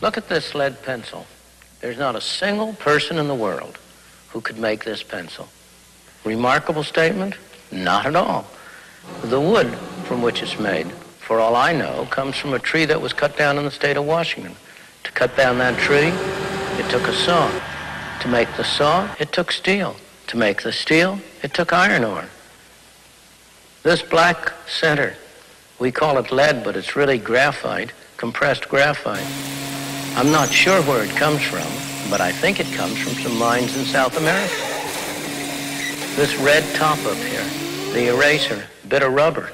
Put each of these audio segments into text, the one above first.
Look at this lead pencil. There's not a single person in the world who could make this pencil. Remarkable statement? Not at all. The wood from which it's made, for all I know, comes from a tree that was cut down in the state of Washington. To cut down that tree, it took a saw. To make the saw, it took steel. To make the steel, it took iron ore. This black center, we call it lead, but it's really graphite, compressed graphite. I'm not sure where it comes from, but I think it comes from some mines in South America. This red top up here, the eraser, bit of rubber,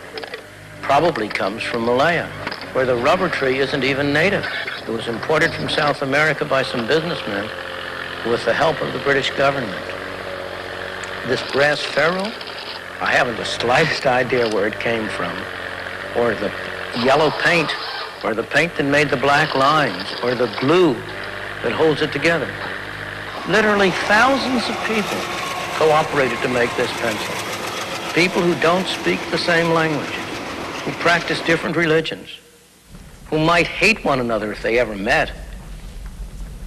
probably comes from Malaya, where the rubber tree isn't even native. It was imported from South America by some businessmen with the help of the British government. This brass ferrule, I haven't the slightest idea where it came from, or the yellow paint, or the paint that made the black lines, or the glue that holds it together. Literally thousands of people cooperated to make this pencil. People who don't speak the same language, who practice different religions, who might hate one another if they ever met.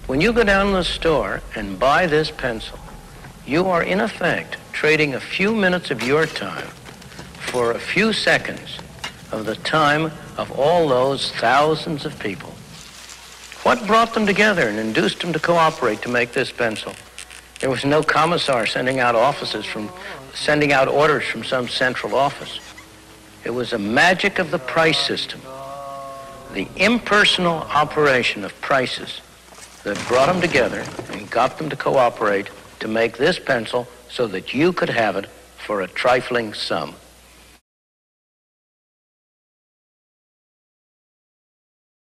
When you go down to the store and buy this pencil, you are in effect trading a few minutes of your time for a few seconds of the time of all those thousands of people. What brought them together and induced them to cooperate to make this pencil? There was no commissar sending out offices from sending out orders from some central office. It was a magic of the price system, the impersonal operation of prices that brought them together and got them to cooperate to make this pencil so that you could have it for a trifling sum.